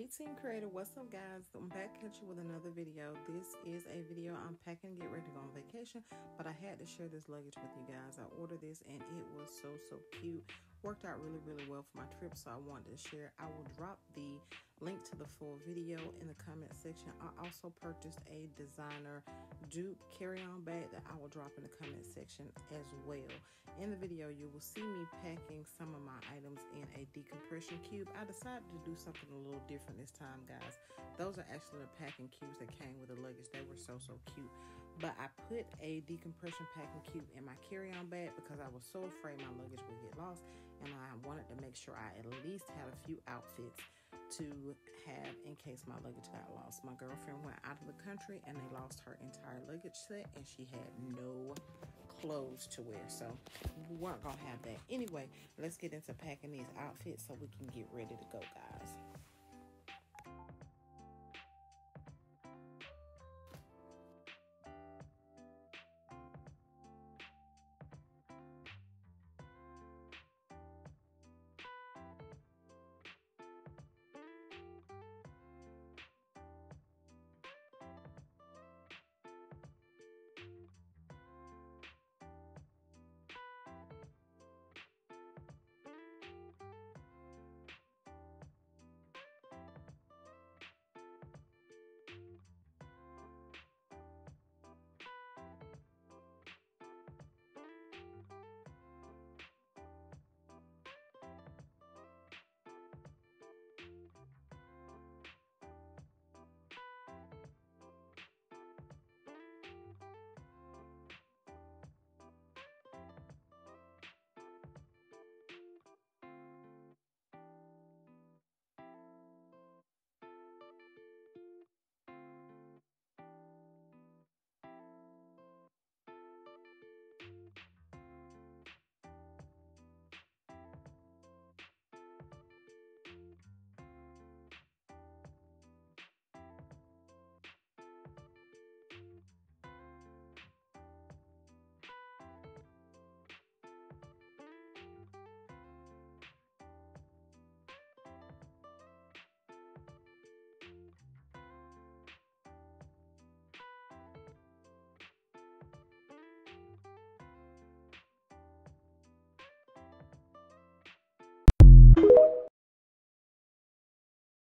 Hey Team Creator, what's up guys? I'm back at you with another video. This is a video I'm packing get ready to go on vacation, but I had to share this luggage with you guys. I ordered this and it was so so cute. Worked out really really well for my trip, so I wanted to share. I will drop the link to the full video in the comment section. I also purchased a designer dupe carry-on bag that I will drop in the comment section as well. In the video, you will see me packing some of my items in a decompression cube. I decided to do something a little different this time, guys. Those are actually the packing cubes that came with the luggage. They were so, so cute. But I put a decompression packing cube in my carry-on bag because I was so afraid my luggage would get lost and I wanted to make sure I at least had a few outfits to have in case my luggage got lost. My girlfriend went out of the country and they lost her entire luggage set and she had no clothes to wear. So we weren't gonna have that. Anyway, let's get into packing these outfits so we can get ready to go, guys.